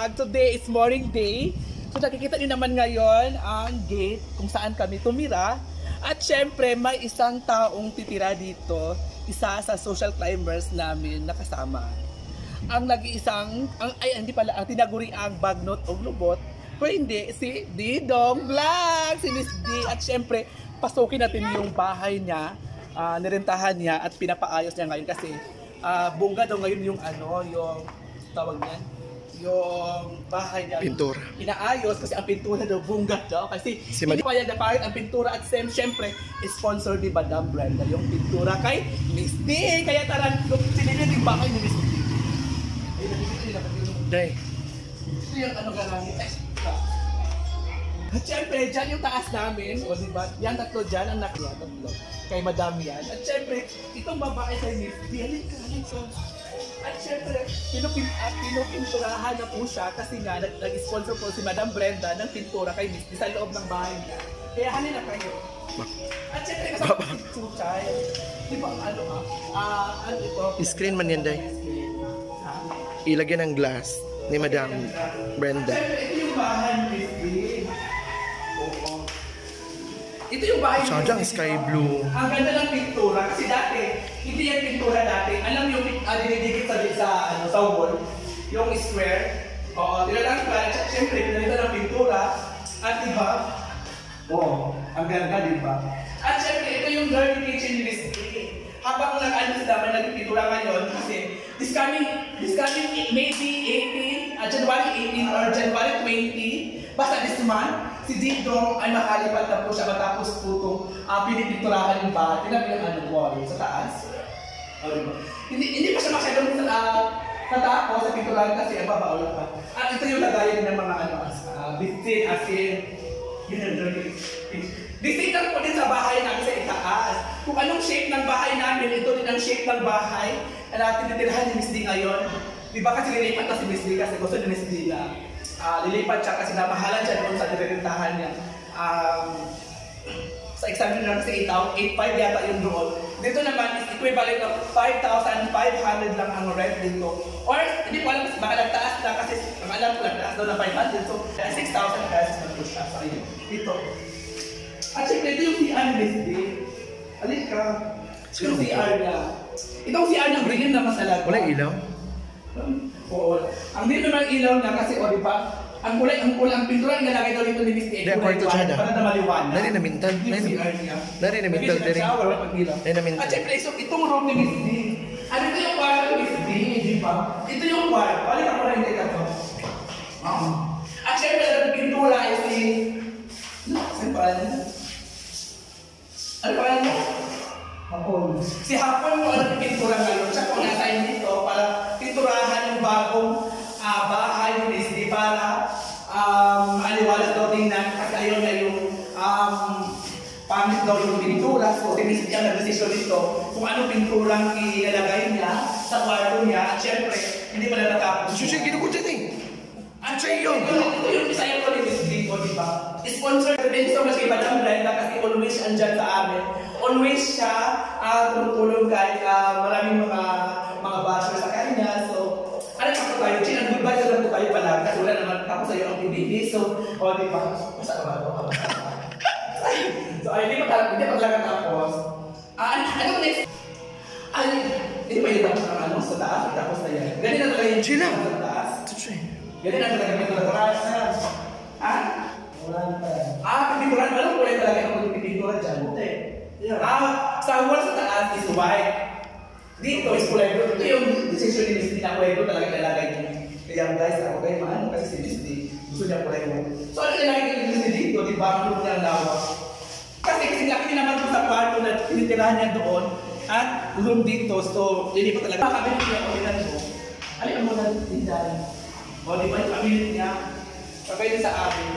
Vlog. Today is morning day. So nakikita niyo naman ngayon ang gate kung saan kami tumira. At syempre may isang taong titira dito. Isa sa social climbers namin nakasama. Ang nag-iisang, ang, ay hindi pala, ang tinaguri ang bagnot o lubot. Pero hindi, si Didong Vlog, si Miss D. At syempre, pasukin natin yung bahay niya, uh, nirentahan niya at pinapaayos niya ngayon kasi uh, bunga daw ngayon yung ano, yung tawag niyan, yung bahay niya. Pintura. Inaayos kasi ang pintura daw bunga daw kasi Si hindi pa yan napahit ang pintura at sem syempre sponsor ni Madam Brenda yung pintura kay Miss D. Kaya tara, sinilin yung bahay ni Miss D. Day. ito yung ano garangi. Ay, ito. At syempre, dyan yung taas namin. O diba? Yan tatlo dyan, ang nakya, tatlo. Kay Madam yan. At syempre, itong babae sa Miss D. Halika, halika. At syempre, pinupin, at pinupinturahan na po siya kasi nga nag- nag-sponsor po si Madam Brenda ng pintura kay Miss D sa loob ng bahay niya. Kaya halin na kayo. At syempre, kasama si Chuchay. Di ba, ano ah, ah, ano ito? Screen man yan, Day. Ilagyan ng glass ni Madam Brenda. Siyempre, ito yung bahay ni. Oo. Ito yung bahay D, sky blue. Ang ganda ng pintura. Kasi dati, hindi yan pintura dati. Alam yung uh, dinidikit sa, sa, ano, sa wall, yung square. Oo, nilalang pa. Siyempre, pinalitan ng pintura. At di ba? Oo, ang ganda, di ba? At siyempre, ito yung dirty kitchen ni Miss D. Habang nag-ano sa dami nagpipintura ngayon, kasi this coming, this coming maybe 18, uh, January 18 or January 20, basta this month, si Dingdong ay makalipat na po siya matapos po itong uh, pinipinturahan yung bahay. Tinabi yung ano wall sa taas. Oh, diba? Hindi, hindi pa siya masyadong uh, natapos sa pinturahan kasi ang babaw pa. At ito yung lagayan ng mga ano, uh, bitin, ang dirty. Distinct po din sa bahay namin sa itaas. Kung anong shape ng bahay namin, ito din ang shape ng bahay na tinitirhan ni Miss D ngayon. Di ba kasi lilipat na si Miss D kasi gusto ni Miss D na ah, lilipat siya kasi namahalan siya doon sa nirelintahan niya. Um, sa exam nyo sa 8,000, 8,500 yata yung doon. Dito naman is equivalent of 5,500 lang ang rent dito. Or, hindi ko alam, baka nagtaas na kasi ang alam ko nagtaas daw na 500. So, 6,000 pesos na po siya sa inyo. Dito. At syempre, ito yung CR ni Miss D. Alin ka. Ito yung CR niya. Itong CR niya, bringin naman sa lahat. Walang ilaw? Oo. Ang dito naman ilaw niya kasi, o di ba, ang kulay, ang kulay, ang pintura ang nalagay daw dito ni Miss D. ay Hindi, white, siya na. Para na maliwanag. Nari na mintal. Nari na- niya. Nari na mintal. Nari na mintal. At syempre, so, itong room ni Miss D. Ano ito yung kwarto ni Miss D, di ba? Ito yung kwarto. Balik ako hindi ka to. Oo. At syempre, ang pintura ay si... Saan pa niya? Ano pa niya? Hapon. Si Hapon mo ang pintura ngayon. Siya po nasa dito para pinturahan yung bagong ah, bahay ni Miss D para um, aliwalas daw tingnan kasi ayaw na yung um, pangit daw yung pintura. So, si Miss D ang nag-desisyon dito kung anong pinturang ilalagay niya sa kwarto niya. At syempre, hindi pa na natapos. Susi, kinuko dyan eh. Ang sa'yo yun. Ito yung isa yung ko ni Miss Vico, di ba? Sponsor din so much kay Madam Brenda kasi always andyan sa amin. Always siya uh, tumutulong kahit uh, maraming mga mga basher sa kanya. So, ano na po tayo? Chin, ang goodbye sa lang po tayo pala kasi wala naman tapos sa'yo ang PBB. So, o di ba? Basta ka ba? so, ay, hindi pa talaga, hindi pa talaga tapos. Ah, ano, ano next? Ay, hindi pa yun tapos ang ano sa taas. Tapos na yan. Ganyan na talaga yung lang. sa taas. Ganyan talaga ko. Ha? Ah, pinturan. Anong kulay talaga ang pintura dyan? Ah, sa wall sa taas is white. Dito is kulay blue. Ito yung decision ni Miss D na kulay blue talaga ilalagay niya. Kaya guys, ako kayo maano kasi si Miss D gusto niya kulay blue. So ano ilalagay ni dito? Di ba? Ang blue niya lawa. Kasi laki din naman sa kwarto na tinitirahan niya doon at room dito. So, hindi ko talaga. Kami niya ko rin mo. Alin ang muna tindahan? O, di ba yung pamilit niya? Sabay din sa amin.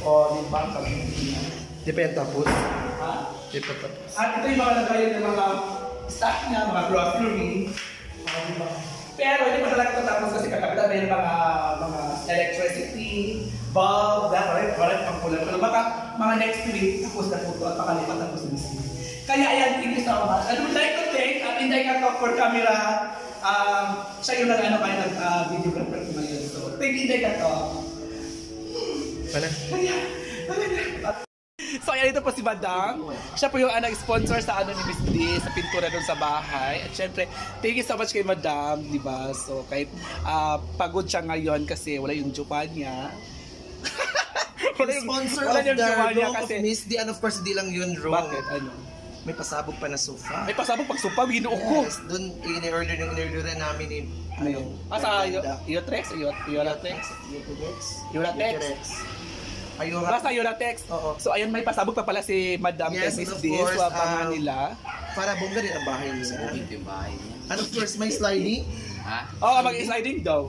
O, di ba ang pamilit niya? Di pa yan tapos. Ha? Di pa tapos. At ito yung mga lagayan ng mga stock niya, mga grocery. O, di ba? Pero hindi pa talaga tapos kasi kakapitan na yung mga, mga electricity, bulb, na, parang, parang pang kulang. Pero baka mga next week, tapos na po ito at pakalipat na po sa Miss Kaya ayan, thank you so much. I would like to thank at Inday Katok for camera um, siya yung nag-ano kayo nag uh, videographer ko ngayon. So, thank you, ka to. Wala. Kaya, So ayan ito po si Madam. Siya po yung uh, nag-sponsor sa ano ni Miss D sa pintura doon sa bahay. At syempre, thank you so much kay Madam, di ba? So kahit ah, pagod siya ngayon kasi wala yung jupa niya. Wala yung, Sponsor wala of the room of kasi. Miss D and of course di lang yun room. Bakit? Ano? May pasabog pa na sofa. May pasabog pag supa, ginuo ko. Yes, doon in-order yung in-order namin ni Ano? Ah, sa Yotrex? Yoratex? Yuterex. Yoratex? Ayura. Basta Yoratex. Oo. So ayun, may pasabog pa pala si Madam Yes, Miss D. course, So abangan um, nila. Para bongga din ang bahay niya. Yung bahay niya. And of course, may sliding. Ha? Oo, oh, mag-sliding daw.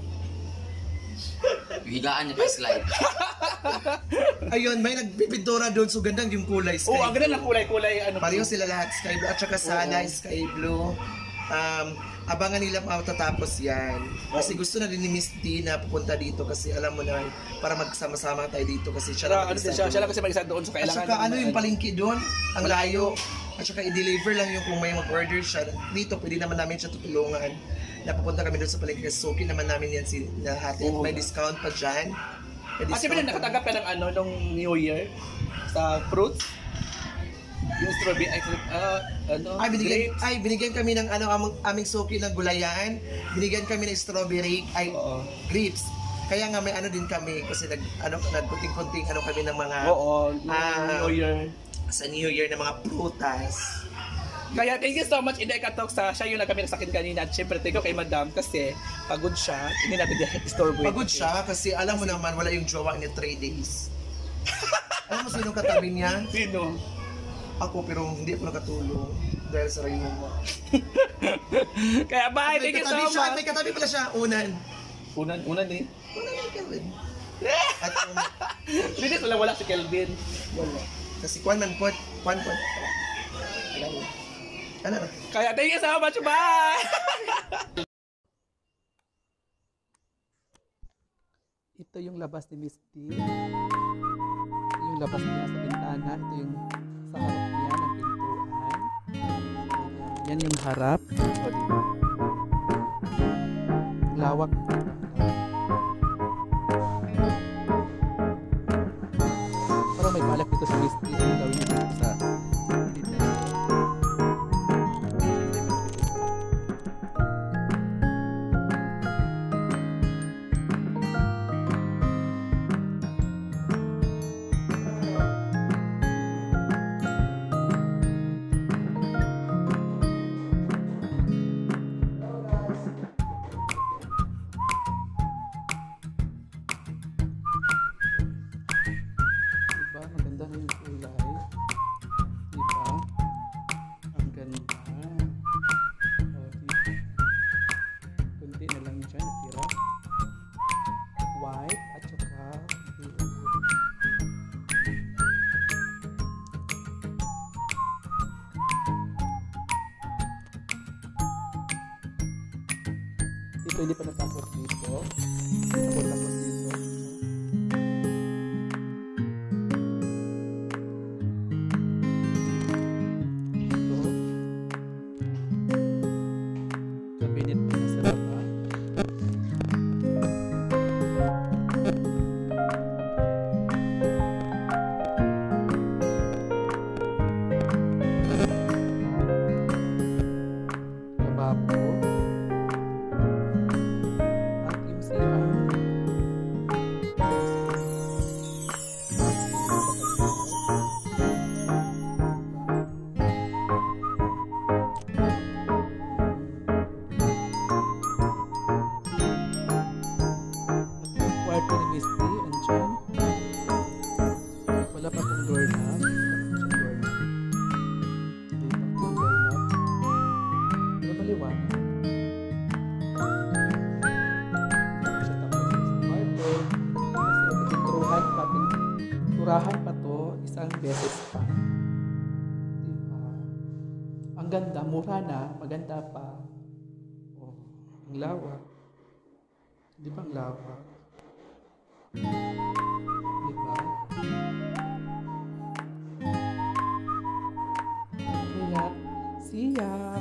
Higaan niya pa slide. Ayun, may nagpipintura doon. So, gandang yung kulay. Sky Oo, ang ganda ng kulay-kulay. Ano, Pareho sila lahat, sky blue. At saka sana, Oo. sky blue. Um, abangan nila matatapos yan. Kasi gusto na din ni Miss D na pupunta dito kasi alam mo na, para magsama-sama tayo dito kasi siya Siya, lang ano mag-isa din siya, doon. siya lang kasi mag-isa doon. So At kailangan... saka ano yung palengke doon? Ang layo. At saka i-deliver lang yung kung may mag-order siya. Dito, pwede naman namin siya tutulungan. Napupunta kami doon sa palengke. So, naman namin yan si, na ate. Oo. May discount pa dyan. May pala discount pa. nakatanggap ka ng ano, nung New Year sa fruits. Yung strawberry, ay, ah, ano, Ay, binigyan, grapes. ay, binigyan kami ng ano, aming, aming suki ng gulayan. Binigyan kami ng strawberry, ay, Oo. grapes. Kaya nga may ano din kami kasi nag ano nagkunting-kunting ano kami ng mga Oo, nung Ah. New Year. Sa New Year ng mga prutas. Kaya thank you so much, Inday Katok, sa siya yung nagkami nasakin kanina. At syempre, thank you kay Madam kasi pagod siya. Hindi natin i-store Pagod siya kasi alam mo naman wala yung jowa niya 3 days. alam mo sino katabi niya? Sino? Ako pero hindi ako nakatulong dahil sa rayon mo. Kaya bye, thank you so katabi siya, much. may katabi pala siya unan. Unan, unan din. Unan yung Kelvin. At um, Hindi, wala wala si Kelvin. wala. Kasi kwan man po, kwan po. Ano na? Kaya thank you so much, bye! Ito yung labas ni Miss D. Ito yung labas niya sa bintana. Ito yung sa harap niya ng pintuan. Yan yung harap. O, diba? Lawak. Parang may Hindi pa natapos dito. Tapos Ang ganda, mura na, maganda pa. Oh, ang lawak. Di ba ang lawak? Di ba? Kaya, see ya!